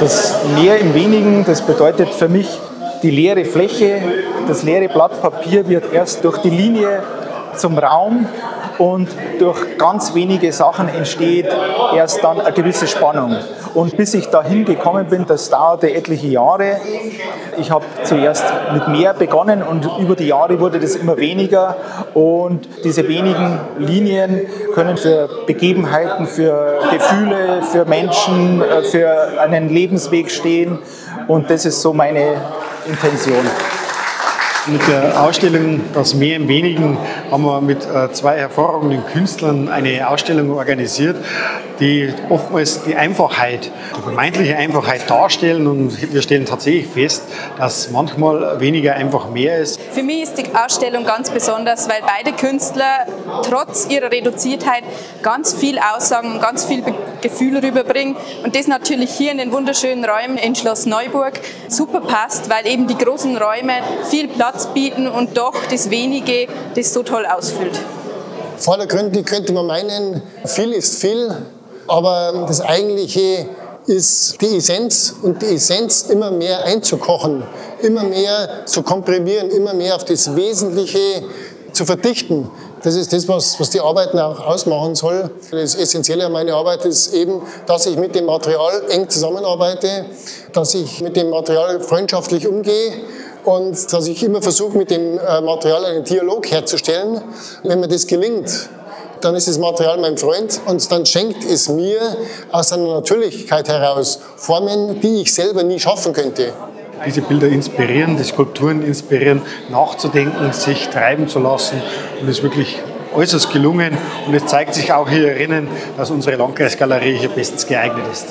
Das Leer im Wenigen, das bedeutet für mich, die leere Fläche, das leere Blatt Papier wird erst durch die Linie zum Raum und durch ganz wenige Sachen entsteht erst dann eine gewisse Spannung. Und bis ich dahin gekommen bin, das dauerte etliche Jahre. Ich habe zuerst mit mehr begonnen und über die Jahre wurde das immer weniger. Und diese wenigen Linien können für Begebenheiten, für Gefühle, für Menschen, äh, für einen Lebensweg stehen. Und das ist so meine Intention. Mit der Ausstellung Das Mehr im Wenigen haben wir mit äh, zwei hervorragenden Künstlern eine Ausstellung organisiert, die oftmals die Einfachheit, die vermeintliche Einfachheit darstellen. Und wir stellen tatsächlich fest, dass manchmal weniger einfach mehr ist. Für mich ist die Ausstellung ganz besonders, weil beide Künstler trotz ihrer Reduziertheit ganz viel aussagen und ganz viel Gefühl rüberbringen. Und das natürlich hier in den wunderschönen Räumen in Schloss Neuburg super passt, weil eben die großen Räume viel Platz bieten und doch das Wenige das so toll ausfüllt. Vordergründig könnte man meinen, viel ist viel, aber das Eigentliche ist die Essenz und die Essenz immer mehr einzukochen, immer mehr zu komprimieren, immer mehr auf das Wesentliche zu verdichten. Das ist das, was, was die Arbeiten auch ausmachen soll. Das Essentielle an meiner Arbeit ist eben, dass ich mit dem Material eng zusammenarbeite, dass ich mit dem Material freundschaftlich umgehe und dass ich immer versuche, mit dem äh, Material einen Dialog herzustellen. Wenn mir das gelingt, dann ist das Material mein Freund und dann schenkt es mir aus seiner Natürlichkeit heraus Formen, die ich selber nie schaffen könnte. Diese Bilder inspirieren, die Skulpturen inspirieren, nachzudenken, sich treiben zu lassen und es ist wirklich äußerst gelungen und es zeigt sich auch hier herinnen, dass unsere Landkreisgalerie hier bestens geeignet ist.